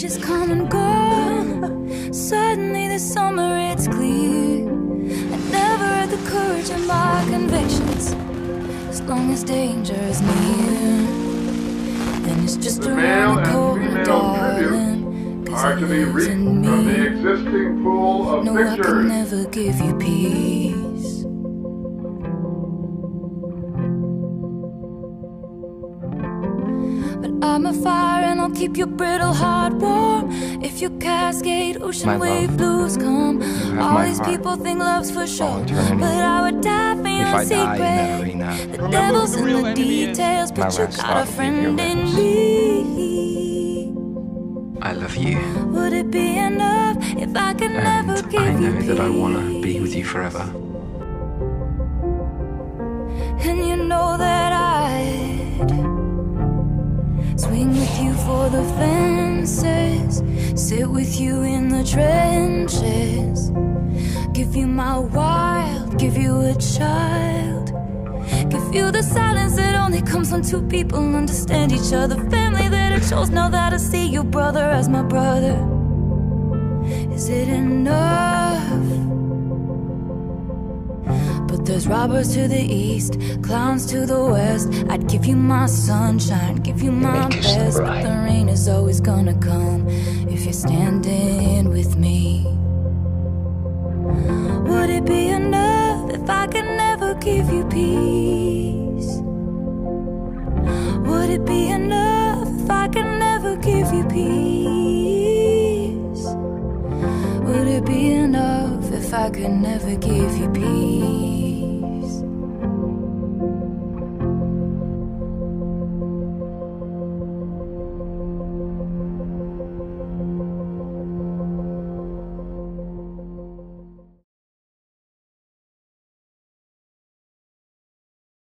ages come and go. Suddenly this summer it's clear. I never had the courage in my convictions. As long as danger is near, then it's just The around the corner, darling. 'cause are to be reaped from the me. existing pool of No, I pictures. can never give you peace. I'm a fire and I'll keep your brittle heart warm. If your cascade ocean My wave love, blues come, all these heart people think love's for sure. But I would die for your secret. die in that arena, the devil's the in the details, but you got a friend in me. I love you. Would it be enough if I could And never give I you know peace? that I want to be with you forever. For the fences, sit with you in the trenches, give you my wild, give you a child, give you the silence that only comes when two people understand each other, family that I chose now that I see your brother as my brother. Is it enough? But there's robbers to the east, clowns to the west. I'd give you my sunshine, give you my Make best. Standing with me. Would it be enough if I could never give you peace? Would it be enough if I could never give you peace? Would it be enough if I could never give you peace?